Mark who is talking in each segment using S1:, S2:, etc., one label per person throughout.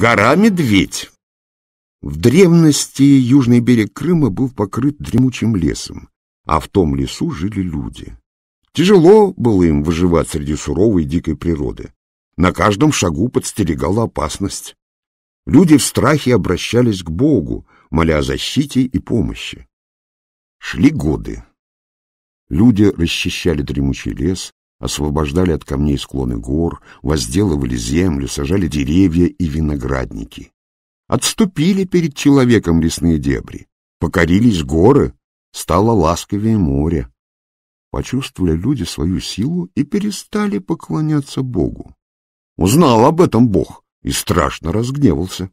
S1: Гора-медведь. В древности южный берег Крыма был покрыт дремучим лесом, а в том лесу жили люди. Тяжело было им выживать среди суровой дикой природы. На каждом шагу подстерегала опасность. Люди в страхе обращались к Богу, моля о защите и помощи. Шли годы. Люди расчищали дремучий лес, освобождали от камней склоны гор, возделывали землю, сажали деревья и виноградники. Отступили перед человеком лесные дебри, покорились горы, стало ласковее море. Почувствовали люди свою силу и перестали поклоняться Богу. Узнал об этом Бог и страшно разгневался.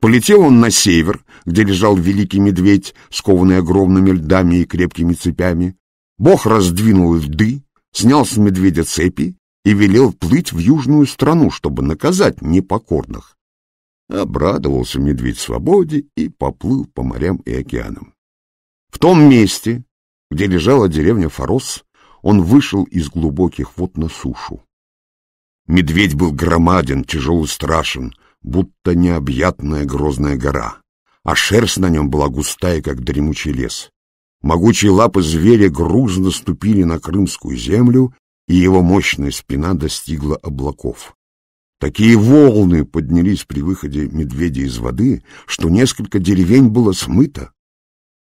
S1: Полетел он на север, где лежал великий медведь, скованный огромными льдами и крепкими цепями. Бог раздвинул льды, снял с медведя цепи и велел плыть в южную страну, чтобы наказать непокорных. Обрадовался медведь свободе и поплыл по морям и океанам. В том месте, где лежала деревня Форос, он вышел из глубоких вод на сушу. Медведь был громаден, тяжел и страшен, будто необъятная грозная гора, а шерсть на нем была густая, как дремучий лес. Могучие лапы зверя грузно ступили на крымскую землю, и его мощная спина достигла облаков. Такие волны поднялись при выходе медведя из воды, что несколько деревень было смыто.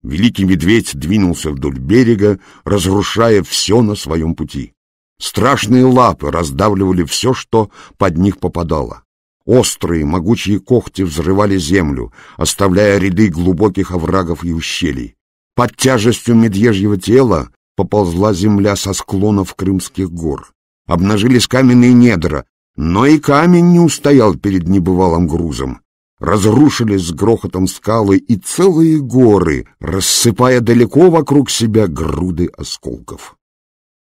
S1: Великий медведь двинулся вдоль берега, разрушая все на своем пути. Страшные лапы раздавливали все, что под них попадало. Острые, могучие когти взрывали землю, оставляя ряды глубоких оврагов и ущелий. Под тяжестью медвежьего тела поползла земля со склонов Крымских гор. Обнажились каменные недра, но и камень не устоял перед небывалым грузом. Разрушились с грохотом скалы и целые горы, рассыпая далеко вокруг себя груды осколков.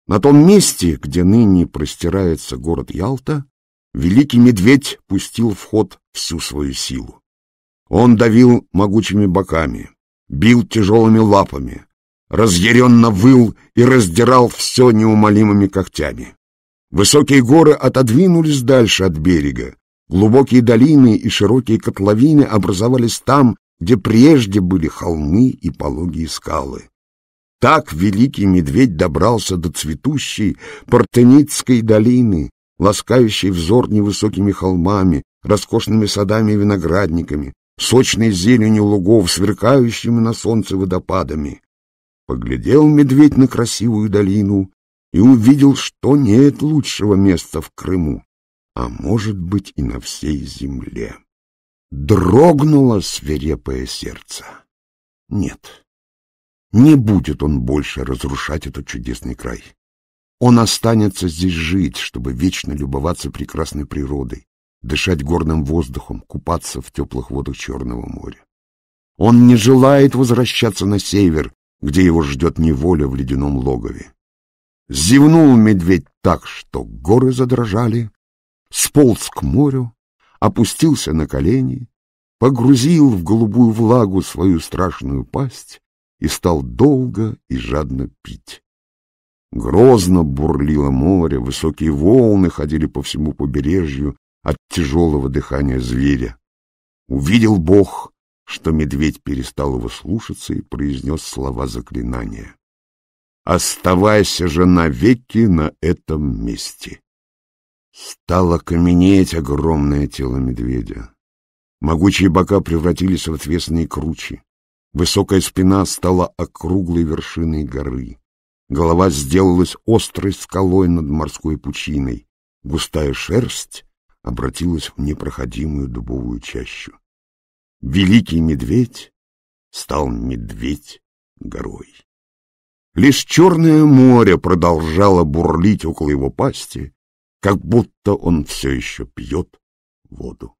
S1: На том месте, где ныне простирается город Ялта, великий медведь пустил в ход всю свою силу. Он давил могучими боками, бил тяжелыми лапами, разъяренно выл и раздирал все неумолимыми когтями. Высокие горы отодвинулись дальше от берега, глубокие долины и широкие котловины образовались там, где прежде были холмы и пологие скалы. Так великий медведь добрался до цветущей Партеницкой долины, ласкающей взор невысокими холмами, роскошными садами и виноградниками, сочной зеленью лугов, сверкающими на солнце водопадами. Поглядел медведь на красивую долину и увидел, что нет лучшего места в Крыму, а может быть и на всей земле. Дрогнуло свирепое сердце. Нет, не будет он больше разрушать этот чудесный край. Он останется здесь жить, чтобы вечно любоваться прекрасной природой, дышать горным воздухом, купаться в теплых водах Черного моря. Он не желает возвращаться на север, где его ждет неволя в ледяном логове. Зевнул медведь так, что горы задрожали, сполз к морю, опустился на колени, погрузил в голубую влагу свою страшную пасть и стал долго и жадно пить. Грозно бурлило море, высокие волны ходили по всему побережью, от тяжелого дыхания зверя. Увидел Бог, что медведь перестал его слушаться и произнес слова заклинания. «Оставайся же навеки на этом месте!» Стало каменеть огромное тело медведя. Могучие бока превратились в отвесные кручи. Высокая спина стала округлой вершиной горы. Голова сделалась острой скалой над морской пучиной. Густая шерсть обратилась в непроходимую дубовую чащу. Великий медведь стал медведь горой. Лишь черное море продолжало бурлить около его пасти, как будто он все еще пьет воду.